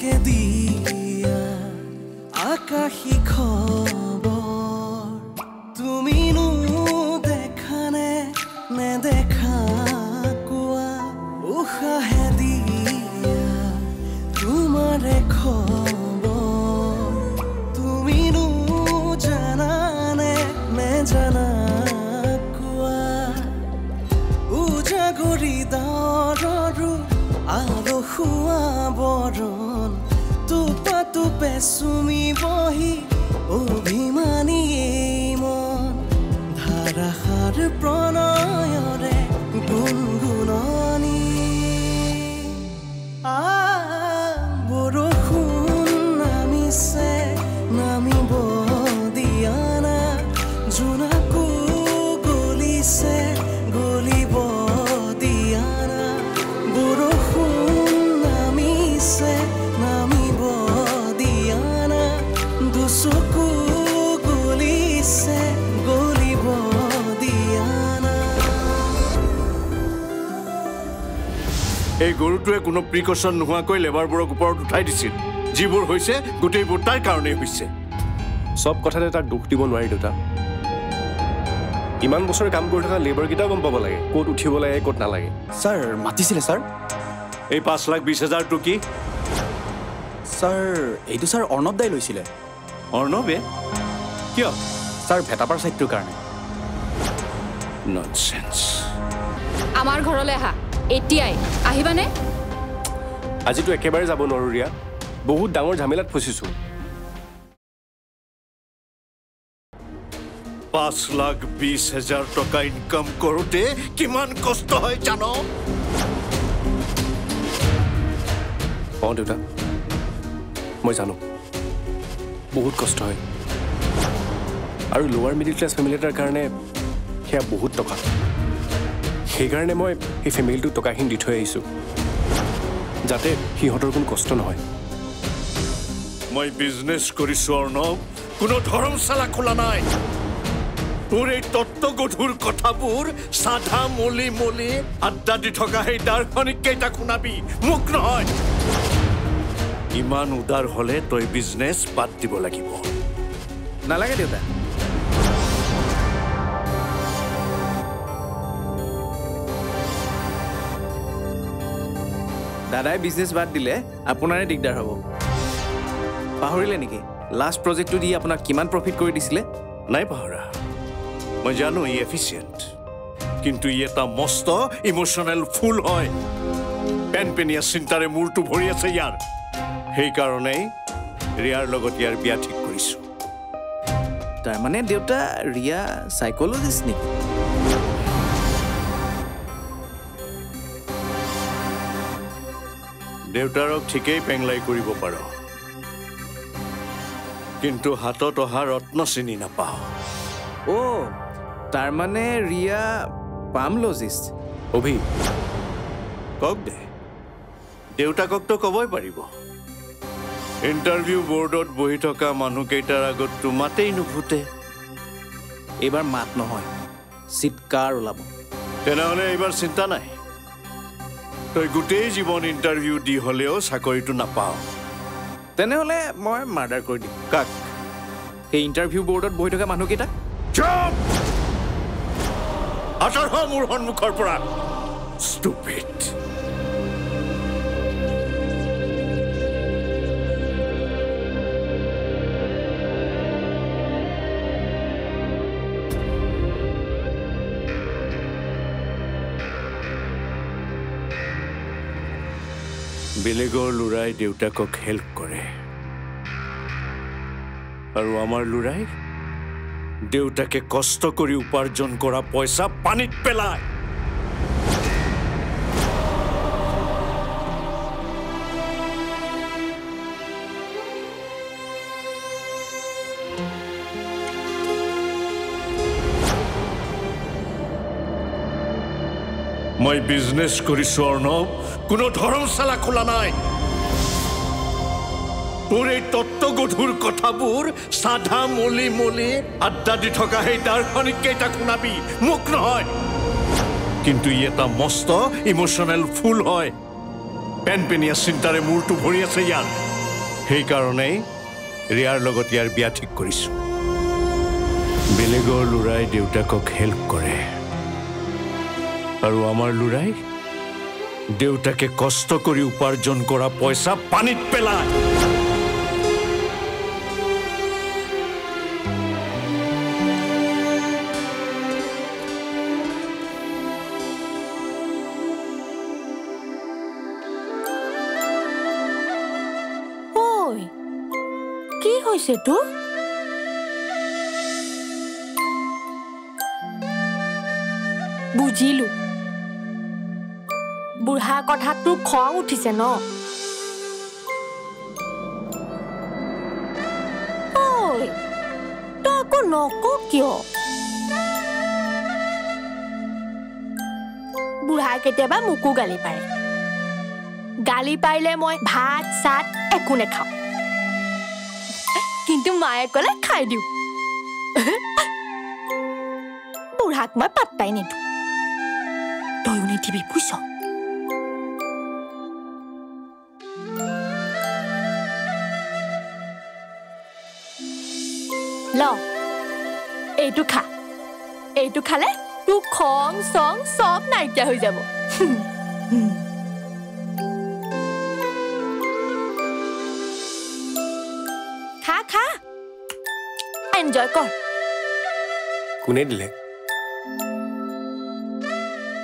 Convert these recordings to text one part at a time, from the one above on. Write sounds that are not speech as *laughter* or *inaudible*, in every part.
জোনাকে দিয়া অভিমানী মন ধাৰাসাৰ প্ৰণয়ৰে গুণগুণনি। বৰষুণ নামিছে নামিব দিয়া না। জোনাকো গলিছে এই গৰুটোৱে কোনো প্ৰিকশ্যন নোহোৱাকৈ লেবাৰবোৰক ওপৰত উঠাই দিছিল। যিবোৰ হৈছে গোটেইবোৰ তাৰ কাৰণেই হৈছে। চব কথাতে তাক দুখ দিব নোৱাৰি দেউতা ইমান বছৰ কাম কৰি থকা লেবাৰকেইটাও গম পাব লাগে ক'ত উঠিব লাগে ক'ত নালাগে। ছাৰ মাতিছিলে ছাৰ। এই পাঁচ লাখ বিছ হাজাৰটো কি? ছাৰ এইটো ছাৰ অৰ্ণৱ দাই লৈছিলে। অৰ্ণৱে? কিয়? ছাৰ ভেটাপাৰ ছাইডটোৰ কাৰণে। আমাৰ ঘৰলৈ আহা। এতিয়াই। আহিবানে? আজিতো একেবাৰে যাব নোৱাৰো ৰিয়া। বহুত ডাঙৰ ঝামেলাত ফচিছোঁ। পাঁচ লাখ বিছ হাজাৰ টকা ইনকাম কৰোঁতে কিমান কষ্ট হয় জান? অঁ দেউতা। মই জানো। বহুত কষ্ট হয়। আৰু লোৱাৰ মিডিল ক্লাছ ফেমিলি এটাৰ কাৰণে সেয়া বহুত টকা। সেইকাৰণে মই সেই ফেমিলিটোক টকাখিনি দি থৈ আহিছোঁ। যাতে সিহঁতৰ কোনো কষ্ট নহয়। মই বিজনেছ কৰিছো অৰ্ণৱ। কোনো ধৰ্মশালা খোলা নাই। তোৰ এই তত্ত্বগধুৰ কথাবোৰ চাধা মলি মলি আড্ডা দি থকা সেই দাৰ্শনিক কেইটা শুনাবি। মোক নহয়। ইমান উদাৰ হলে তই বিজনেছ বাদ দিব লাগিব। নালাগে দেউতা। দাদাই বিজনেছ বাদ দিলে আপোনাৰে দিগদাৰ হ'ব। পাহৰিলে নেকি? লাষ্ট প্ৰজেক্টটো দি আপোনাক কিমান প্ৰফিট কৰি দিছিলে? নাই পাহৰা। মই জানো ই এফিচিয়েণ্ট কিন্তু ই এটা মস্ত ইম'চনেল ফুল হয়। পেনপেনীয়া চিন্তাৰে মূৰটো ভৰি আছে ইয়াৰ। সেইকাৰণেই ৰিয়াৰ লগত ইয়াৰ বিয়া ঠিক কৰিছো। তাৰমানে দেউতা ৰিয়া চাইকলজিষ্ট নেকি? দেউতাৰক ঠিকেই পেংলাই কৰিব পাৰ। কিন্তু হাতত অহা ৰত্ন চিনি নাপাওঁ। অ' তাৰমানে ৰিয়া পামলজিষ্ট। অভি কওক দে দেউতাককতো ক'বই পাৰিব। ইণ্টাৰভিউ বৰ্ডত বহি থকা মানুহকেইটাৰ আগততো মাতেই নুফুটে। এইবাৰ মাত নহয় চিৎকাৰ ওলাব। তেনেহ'লে এইবাৰ চিন্তা নাই। তই গোটেই জীৱন ইণ্টাৰভিউ দি হ'লেও চাকৰিটো নাপাওঁ। তেনেহ'লে মই মাৰ্ডাৰ কৰি দিম। কাক? সেই ইণ্টাৰভিউ বৰ্ডত বহি থকা মানুহকেইটাক? চুপ আঁতৰ হ মোৰ সন্মুখৰ পৰা। বেলেগৰ ল'ৰাই দেউতাকক হেল্প কৰে। আৰু আমাৰ ল'ৰাই দেউতাকে কষ্ট কৰি উপাৰ্জন কৰা পইচা পানীত পেলায়। মই বিজনেছ কৰিছো অৰ্ণৱ। কোনো ধৰ্মশালা খোলা নাই। তোৰ এই তত্ত্বগধুৰ কথাবোৰ চাধা মলি মলি আড্ডা দি থকা সেই দাৰ্শনিক কেইটা শুনাবি। মোক নহয়। কিন্তু ই এটা মস্ত ইম'চনেল ফুল হয়। পেন পেনীয়া চিন্তাৰে মূৰটো ভৰি আছে ইয়াৰ। সেইকাৰণেই ৰিয়াৰ লগত ইয়াৰ বিয়া ঠিক কৰিছোঁ। বেলেগৰ ল'ৰাই দেউতাকক হেল্প কৰে। আৰু আমাৰ ল'ৰাই দেউতাকে কষ্ট কৰি উপাৰ্জন কৰা পইচা পানীত পেলায়। বুজিলো। তোৰ খং উঠিছে ন? বুঢ়াই কেতিয়াবা মোকো গালি পাৰে। গালি পাৰিলে মই ভাত চাত একো নেখাওঁ। কিন্তু মায়ে ক'লে খাই দিওঁ। বুঢ়াক মই পাত্তাই নিদিওঁ। তয়ো নিদিবি বুজিছ ল। এইটো খা। এইটো খালে তোৰ খং চং চব নাইকিয়া হৈ যাব। *laughs* খা খা। এনজয় কৰ। কোনে দিলে?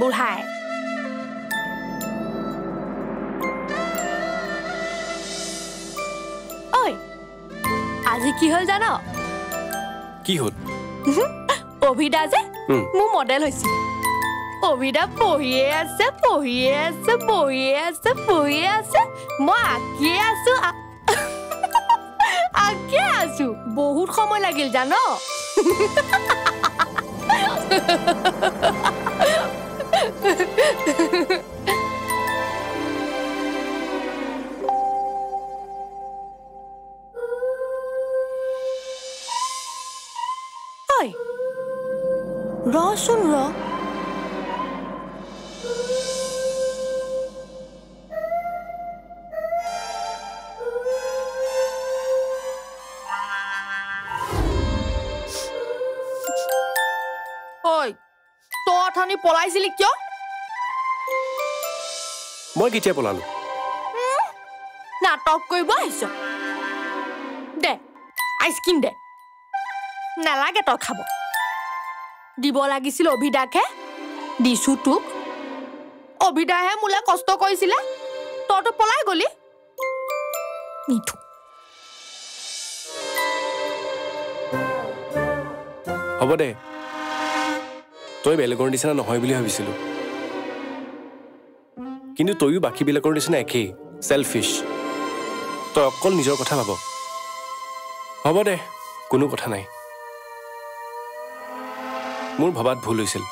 বুঢ়াই। ঐ আজি কি হ'ল জান? কি হ'ল? অভিদা যে। মোৰ মডেল হৈছিল অভিদা পঢ়িয়ে আছে পঢ়িয়ে আছে পঢ়িয়ে আছে পঢ়িয়ে আছে। মই আঁকিয়ে আছো আঁকিয়ে আছো। বহুত সময় লাগিল জান? ঐ ৰচোন ৰ ঐ তই অথনি পলাইছিলি কিয় মই কেতিয়া পলালো নাটক কৰিব আহিছ দে আইচক্ৰীম দে নালাগে তই খাব। দিব লাগিছিল অভিদাকহে দিছো তোক। অভিদাহে মোলে কষ্ট কৰিছিলে তইতো পলাই গলি। নিথো হ'ব দে। তই বেলেগৰ নিচিনা নহয় বুলি ভাবিছিলো। কিন্তু তয়ো বাকীবিলাকৰ নিচিনা একেই চেলফিছ তই অকল নিজৰ কথা ভাব। হ'ব দে কোনো কথা নাই। মোৰ ভবাত ভুল হৈছিল।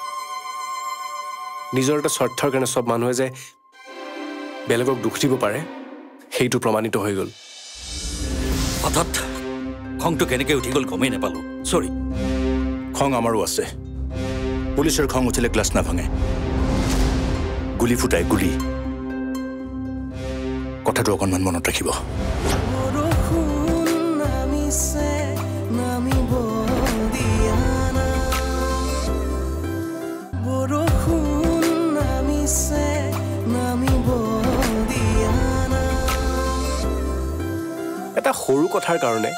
নিজৰ এটা স্বাৰ্থৰ কাৰণে চব মানুহে যে বেলেগক দুখ দিব পাৰে সেইটো প্ৰমাণিত হৈ গ'ল। হঠাৎ খংটো কেনেকৈ উঠি গ'ল গমেই নাপালোঁ। চৰি খং আমাৰো আছে। পুলিচৰ খং উঠিলে গ্লাছ নাভাঙে। গুলি ফুটাই গুলি। কথাটো অকণমান মনত ৰাখিব। এটা সৰু কথাৰ কাৰণে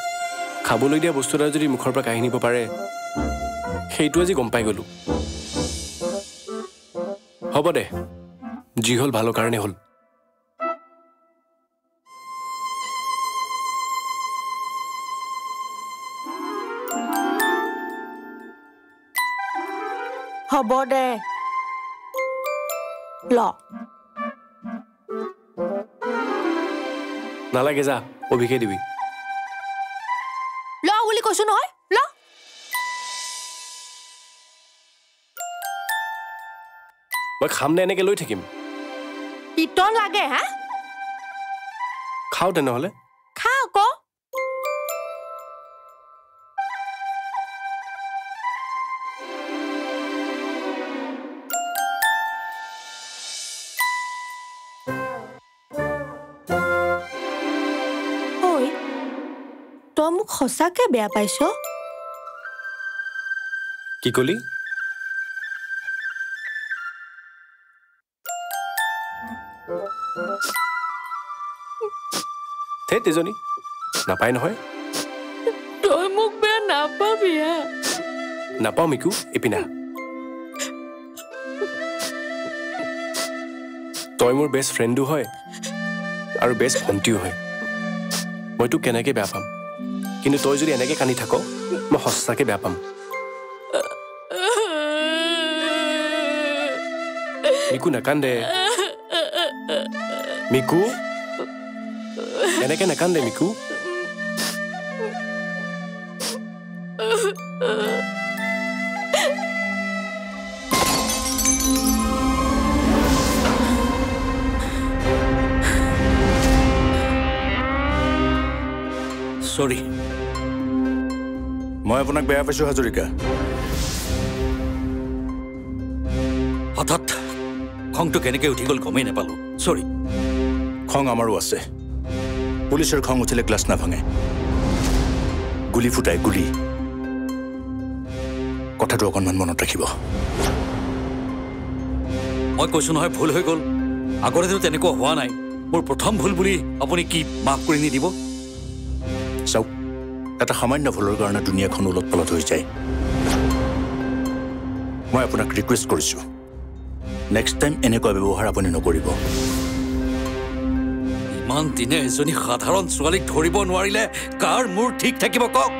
খাবলৈ দিয়া বস্তু এটা যদি মুখৰ পৰা কাঢ়ি নিব পাৰে সেইটো আজি গম পাই গ'লো। হ'ব দে যি হ'ল ভালৰ কাৰণে হ'ল। হ'ব দে। ল। নালাগে যা। অভিষে দিবি। ল বুলি কৈছো নহয় ল। মই খাম নে এনেকে লৈ থাকিম? পিতন লাগে হা? খাওঁ তেনেহ'লে। সঁচাকে বেয়া পাইছ? কি ক'লি? থেত এজনী নাপায় নহয়। তই মোক বেয়া নাপাবি নাপাওঁ মিকু ইপিনা। তই মোৰ বেষ্ট ফ্ৰেণ্ডো হয় আৰু বেষ্ট ভণ্টিও হয়। মই তোক কেনেকৈ বেয়া পাম? কিন্তু তই যদি এনেকৈ কান্দি থাক মই সঁচাকৈ বেয়া পাম। মিকু নাকান্দে। মিকু? এনেকে নাকান্দে মিকু। চৰি মই আপোনাক বেয়া পাইছোঁ হাজৰিকা। হঠাৎ খংটো কেনেকৈ উঠি গ'ল গমেই নাপালোঁ। চৰি খং আমাৰো আছে। পুলিচৰ খং উঠিলে গ্লাছ নাভাঙে। গুলি ফুটাই গুলি। কথাটো অকণমান মনত ৰাখিব। মই কৈছো নহয় ভুল হৈ গ'ল। আগতেতো তেনেকুৱা হোৱা নাই। মোৰ প্ৰথম ভুল বুলি আপুনি কি মাফ কৰি নিদিব? এটা সামান্য ভুলৰ কাৰণে দুনীয়াখন ওলট পালট হৈ যায়। মই আপোনাক ৰিকুৱেষ্ট কৰিছোঁ। নেক্সট টাইম এনেকুৱা ব্যৱহাৰ আপুনি নকৰিব। ইমান দিনে এজনী সাধাৰণ ছোৱালীক ধৰিব নোৱাৰিলে কাৰ মোৰ ঠিক থাকিব কওক?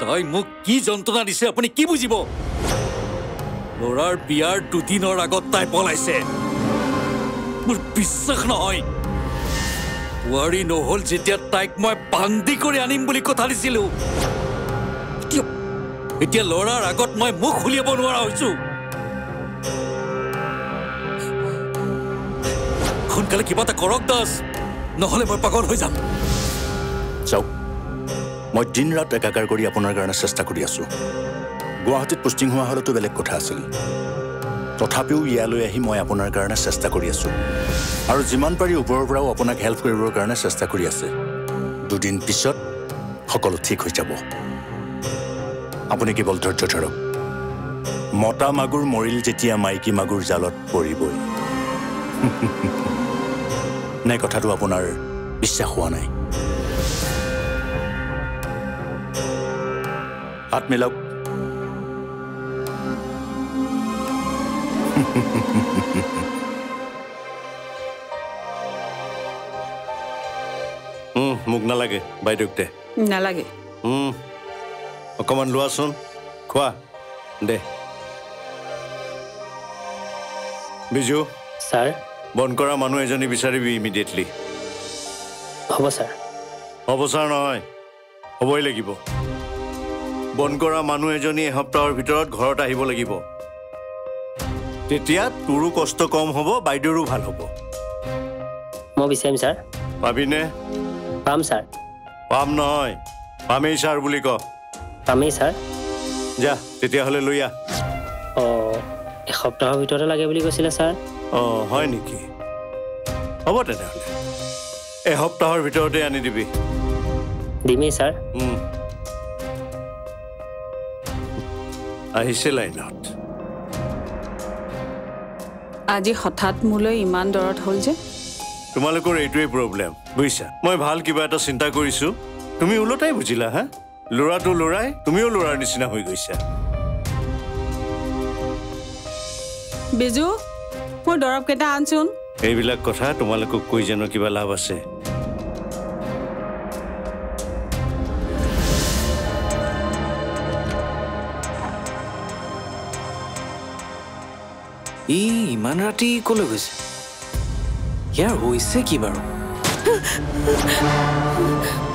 তাই মোক কি যন্ত্ৰণা দিছে আপুনি কি বুজিব? ল'ৰাৰ বিয়াৰ দুদিনৰ আগত তাই পলাইছে। মোৰ বিশ্বাস নহয়। বোৱাৰী নহ'ল যেতিয়া তাইক মই বান্দি কৰি আনিম বুলি কথা দিছিলো। এতিয়া ল'ৰাৰ আগত মই মুখ উলিয়াব নোৱাৰা হৈছো। সোনকালে কিবা এটা কৰক দাস নহ'লে মই পাগল হৈ যাম। চাওক মই দিন ৰাত একাকাৰ কৰি আপোনাৰ কাৰণে চেষ্টা কৰি আছোঁ। গুৱাহাটীত পোষ্টিং হোৱা হ'লেতো বেলেগ কথা আছিল। তথাপিও ইয়ালৈ আহি মই আপোনাৰ কাৰণে চেষ্টা কৰি আছোঁ। আৰু যিমান পাৰি ওপৰৰ পৰাও আপোনাক হেল্প কৰিবৰ কাৰণে চেষ্টা কৰি আছে। দুদিন পিছত সকলো ঠিক হৈ যাব। আপুনি কেৱল ধৈৰ্য ধৰক। মতা মাগুৰ মৰিল যেতিয়া মাইকী মাগুৰ জালত পৰিবই। *laughs* নে কথাটো আপোনাৰ বিশ্বাস হোৱা নাই? হাত মিলাওক। মোক নালাগে বাইদেউক দে নালাগে অকণমান লোৱাচোন। খোৱা দে। বিজু ছাৰ। বন্ধ কৰা মানুহ এজনী বিচাৰিবি ইমিডিয়েটলি হ'ব ছাৰ। হ'ব ছাৰ নহয়। হ'বই লাগিব। বন্ধ কৰা মানুহ এজনী এসপ্তাহৰ ভিতৰত ঘৰত আহিব লাগিব। তেতিয়া তোৰো কষ্ট কম হ'ব বাইদেউৰো ভাল হ'ব। মই বিচাৰিম ছাৰ। পাবিনে? পাম ছাৰ। পাম নহয়। পামেই ছাৰ বুলি ক। পামেই ছাৰ। যা তেতিয়াহ'লে লৈ আহ। অঁ এসপ্তাহৰ ভিতৰতে লাগে বুলি কৈছিলে ছাৰ। অঁ হয় নেকি? হ'ব তেনেহ'লে। এসপ্তাহৰ ভিতৰতে আনি দিবি। দিমেই ছাৰ। আহিছে লাইনত। আজি হঠাৎ মোলৈ ইমান দৰত হ'ল যে। তোমালোকৰ এইটোৱেই প্ৰব্লেম বুজিছা? মই ভাল কিবা এটা চিন্তা কৰিছোঁ। তুমি ওলোটাই বুজিলা হা? ল'ৰাটো ল'ৰাই তুমিও ল'ৰাৰ নিচিনা হৈ গৈছা। বিজু মোৰ দৰৱকেইটা আনচোন। এইবিলাক কথা তোমালোকক কৈ জানো কিবা লাভ আছে। ই ইমান ৰাতি ক'লৈ গৈছে? ইয়াৰ হৈছে কি বাৰু? *laughs*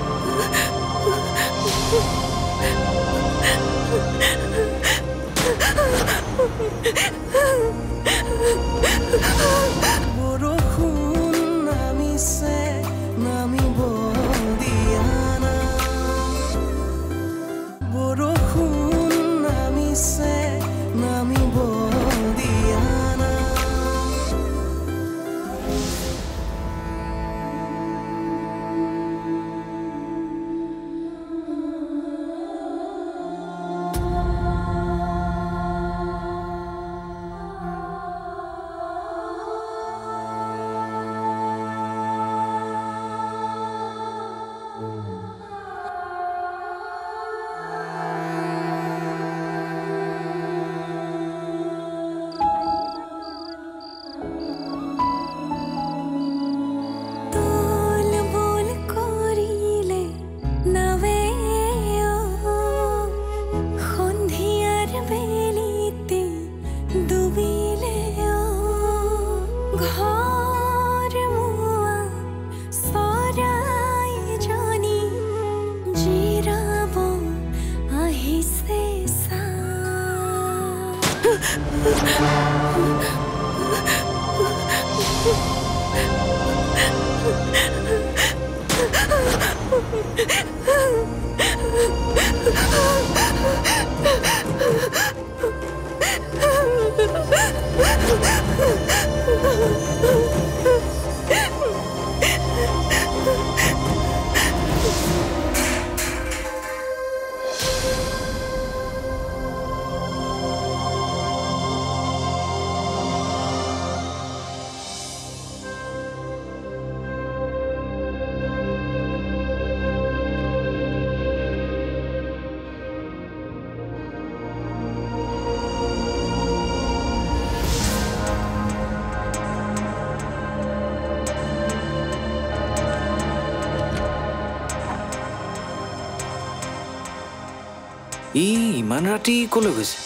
ইমান ৰাতি ক'লৈ গৈছে?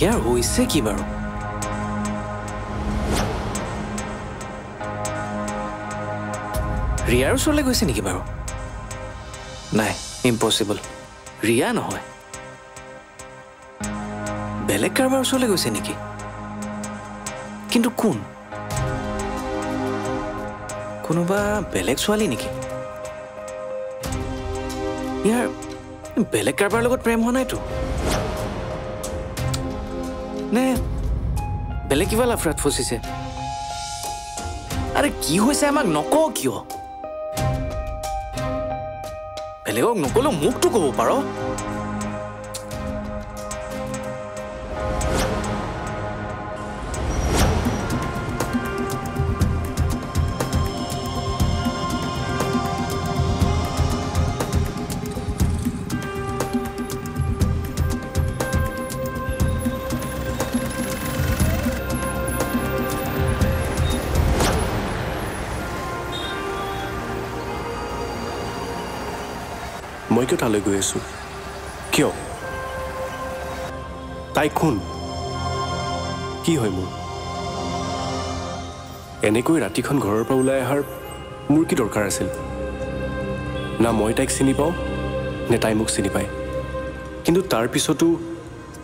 ইয়াৰ হৈছে কি বাৰু? ৰিয়াৰ ওচৰলৈ গৈছে নেকি বাৰু? নাই ইম্পচিবল ৰিয়া নহয়। বেলেগ কাৰোবাৰ ওচৰলৈ গৈছে নেকি? কিন্তু কোন? কোনোবা বেলেগ ছোৱালী নেকি? ইয়াৰ বেলেগ কাৰোবাৰ লগত প্ৰেম হোৱা নাইতো। নে বেলেগ কিবা লাফৰাত ফচিছে? আৰে কি হৈছে আমাক নকওঁ কিয়? বেলেগক নকলেও মোকতো ক'ব পাৰ। মই কিয় তালৈ গৈ আছোঁ? কিয়? তাই কোন? কি হয় মোৰ? এনেকৈ ৰাতিখন ঘৰৰ পৰা ওলাই অহাৰ মোৰ কি দৰকাৰ আছিল? না মই তাইক চিনি পাওঁ নে তাই মোক চিনি পায়? কিন্তু তাৰ পিছতো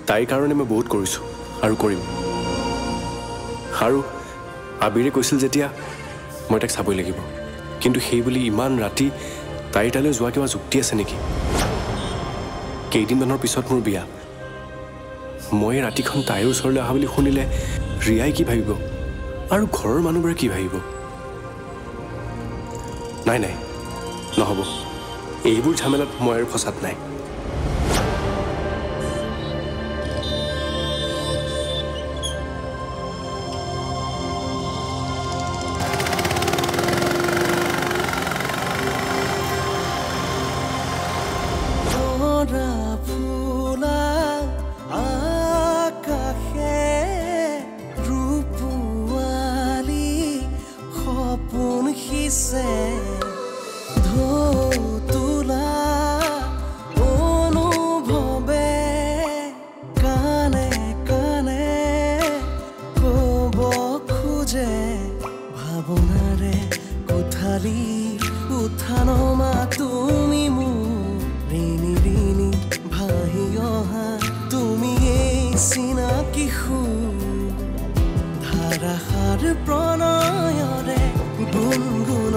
তাইৰ কাৰণে মই বহুত কৰিছোঁ আৰু কৰিম। আৰু আবিৰে কৈছিল যেতিয়া মই তাইক চাবই লাগিব। কিন্তু সেই বুলি ইমান ৰাতি তাইৰ তালৈ যোৱা কিবা যুক্তি আছে নেকি? কেইদিনমানৰ পিছত মোৰ বিয়া। মই ৰাতিখন তাইৰ ওচৰলৈ অহা বুলি শুনিলে ৰিয়াই কি ভাবিব? আৰু ঘৰৰ মানুহবোৰে কি ভাবিব? নাই নাই নহ'ব। এইবোৰ ঝামেলাত মই আৰু ফচাত নাই। খোজে ভাৱনাৰে কোঠালি উঠা নমা তুমি মোৰ ঋণি ঋণি ভাহি অহা তুমি এই চিনাকি সুৰ ধাৰাসাৰ প্ৰণয়ৰে আ